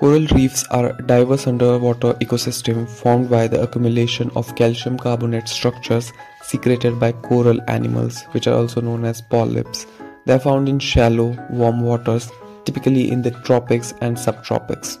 Coral reefs are a diverse underwater ecosystem formed by the accumulation of calcium carbonate structures secreted by coral animals, which are also known as polyps. They are found in shallow, warm waters, typically in the tropics and subtropics.